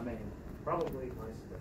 I mean, probably my